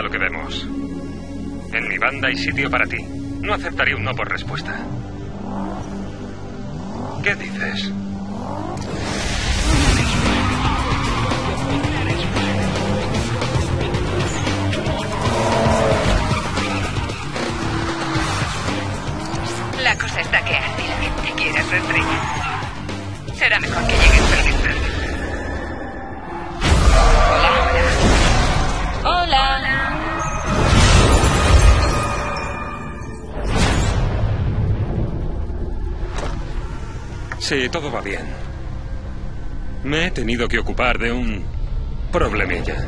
Lo que vemos. En mi banda hay sitio para ti. No aceptaré un no por respuesta. ¿Qué dices? Sí, todo va bien. Me he tenido que ocupar de un problemilla.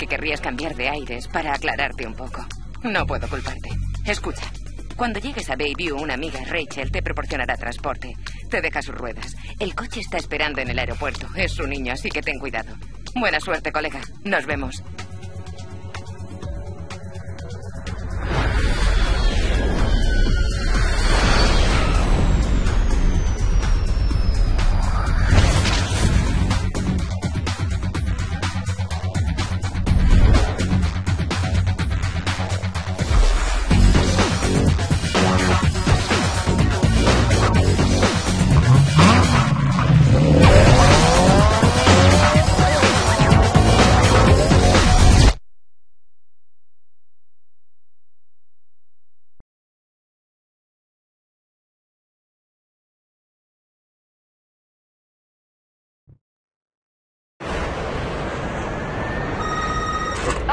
Que querrías cambiar de aires para aclararte un poco. No puedo culparte. Escucha. Cuando llegues a Bayview, una amiga, Rachel, te proporcionará transporte. Te deja sus ruedas. El coche está esperando en el aeropuerto. Es su niño, así que ten cuidado. Buena suerte, colega. Nos vemos.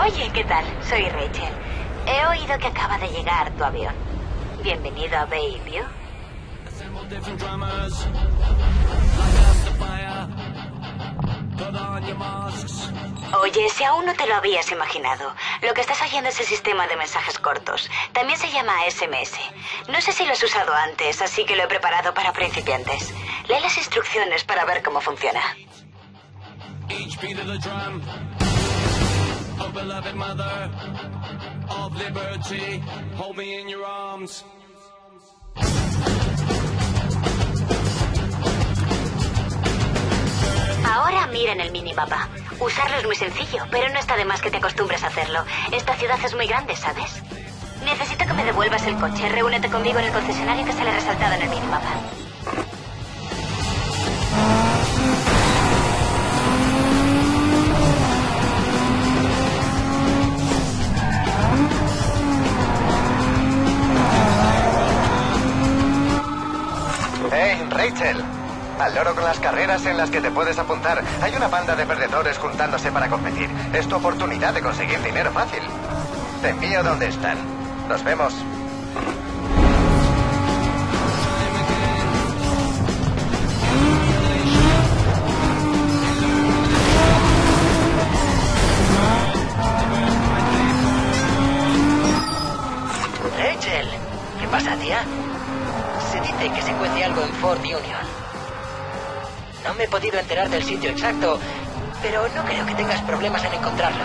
Oye, ¿qué tal? Soy Rachel. He oído que acaba de llegar tu avión. Bienvenido a Bayview. Oye, si aún no te lo habías imaginado, lo que estás oyendo es el sistema de mensajes cortos. También se llama SMS. No sé si lo has usado antes, así que lo he preparado para principiantes. Lee las instrucciones para ver cómo funciona. Oh beloved mother of liberty, hold me in your arms. Ahora miren el minimapa. Usarlo es muy sencillo, pero no está de más que te acostumbres a hacerlo. Esta ciudad es muy grande, ¿sabes? Necesito que me devuelvas el coche. Reúnete conmigo en el concesionario que sale resaltado en el minimapa. Rachel! Al loro con las carreras en las que te puedes apuntar. Hay una banda de perdedores juntándose para competir. Es tu oportunidad de conseguir dinero fácil. Te envío donde están. Nos vemos. Rachel, ¿qué pasa, tía? Que se cuece algo en Fort Union. No me he podido enterar del sitio exacto, pero no creo que tengas problemas en encontrarlo.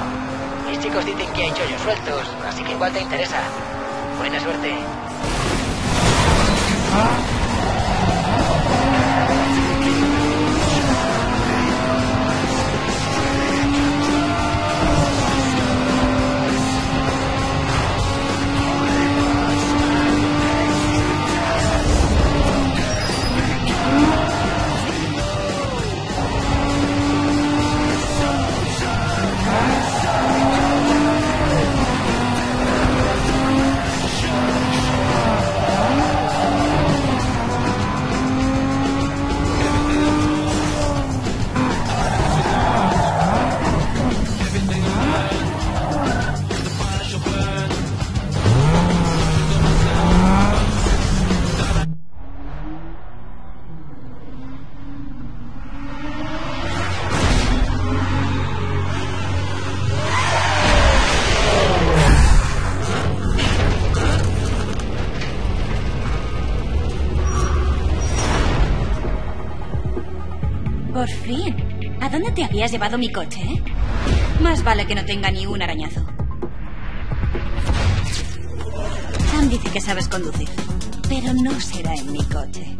Mis chicos dicen que hay chollos sueltos, así que igual te interesa. Buena suerte. Dónde te habías llevado mi coche, eh? Más vale que no tenga ni un arañazo. Sam dice que sabes conducir, pero no será en mi coche.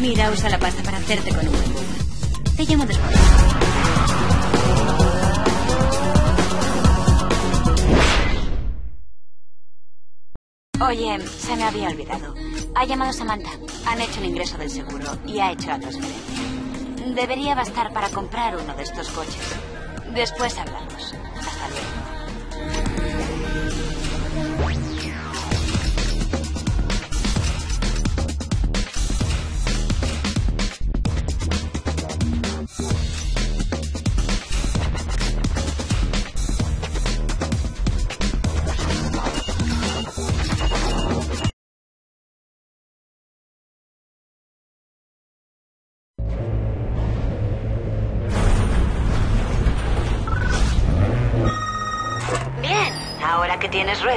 Mira, usa la pasta para hacerte con un buen. Te llamo después. Oye, se me había olvidado. Ha llamado Samantha. Han hecho un ingreso del seguro y ha hecho la transferencia. Debería bastar para comprar uno de estos coches. Después hablamos. Hasta luego.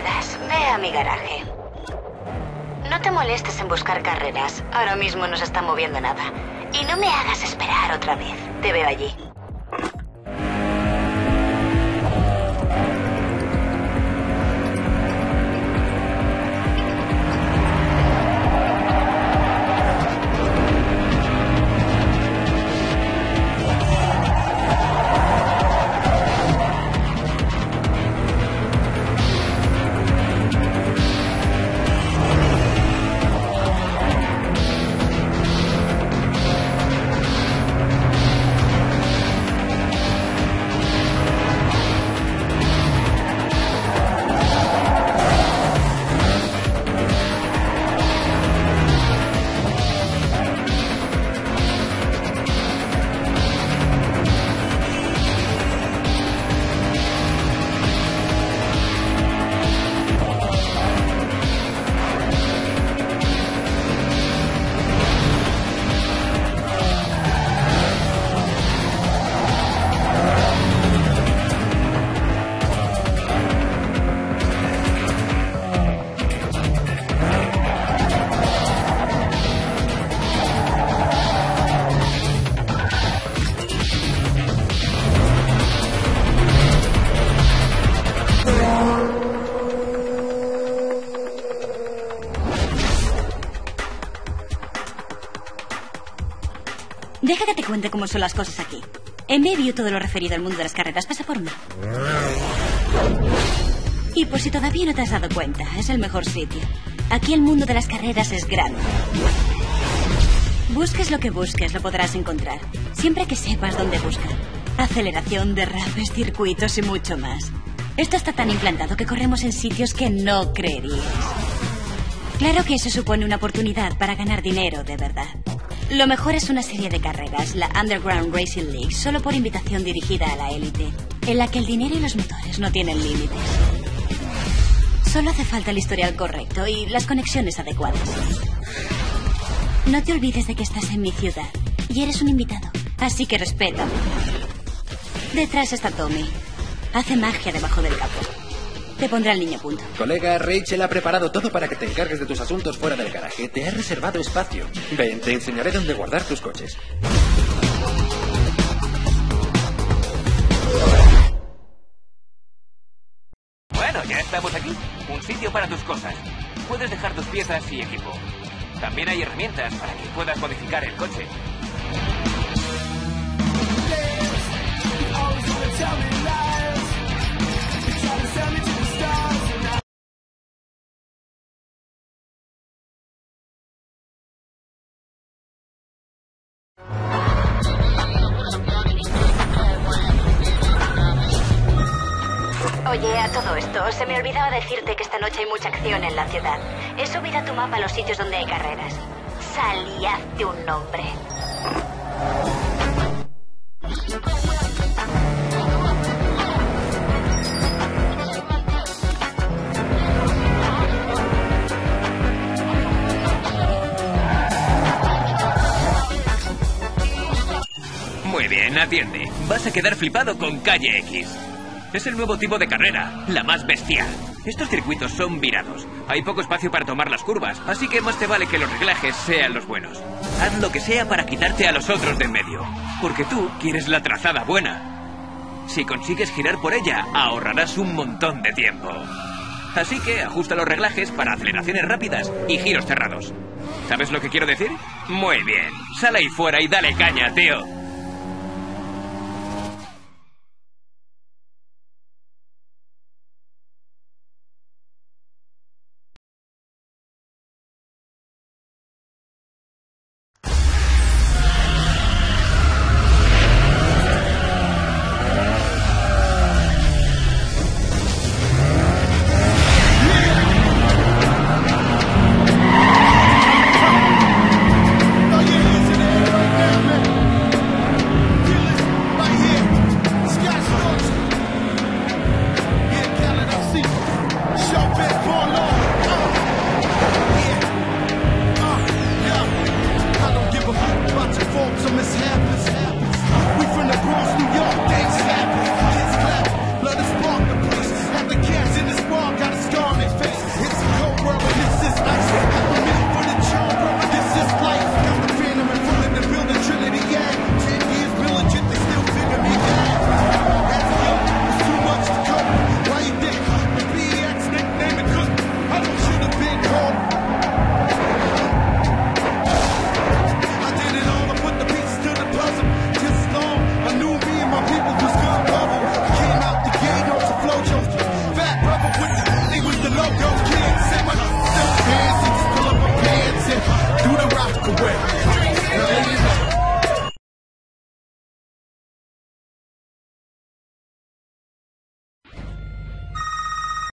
Ve a mi garaje. No te molestes en buscar carreras. Ahora mismo no se está moviendo nada. Y no me hagas esperar otra vez. Te veo allí. Cuente cómo son las cosas aquí. En Bayview todo lo referido al mundo de las carreras pasa por mí. Y por si todavía no te has dado cuenta, es el mejor sitio. Aquí el mundo de las carreras es grande. Busques lo que busques, lo podrás encontrar. Siempre que sepas dónde buscar. Aceleración, derrapes, circuitos y mucho más. Esto está tan implantado que corremos en sitios que no creerías. Claro que eso supone una oportunidad para ganar dinero de verdad. Lo mejor es una serie de carreras, la Underground Racing League, solo por invitación dirigida a la élite, en la que el dinero y los motores no tienen límites. Solo hace falta el historial correcto y las conexiones adecuadas. No te olvides de que estás en mi ciudad y eres un invitado, así que respétame. Detrás está Tommy. Hace magia debajo del capó. Te pondré al niño a punto. Colega, Rachel ha preparado todo para que te encargues de tus asuntos fuera del garaje. Te ha reservado espacio. Ven, te enseñaré dónde guardar tus coches. Bueno, ya estamos aquí. Un sitio para tus cosas. Puedes dejar tus piezas y equipo. También hay herramientas para que puedas modificar el coche. Hay mucha acción en la ciudad. He subido a tu mapa los sitios donde hay carreras. Sal y hazte un nombre. Muy bien, atiende. Vas a quedar flipado con Calle X. Es el nuevo tipo de carrera, la más bestial. Estos circuitos son virados. Hay poco espacio para tomar las curvas, así que más te vale que los reglajes sean los buenos. haz lo que sea para quitarte a los otros de en medio. Porque tú quieres la trazada buena. Si consigues girar por ella, ahorrarás un montón de tiempo. Así que ajusta los reglajes para aceleraciones rápidas y giros cerrados. ¿Sabes lo que quiero decir? Muy bien. Sal ahí fuera y dale caña, tío.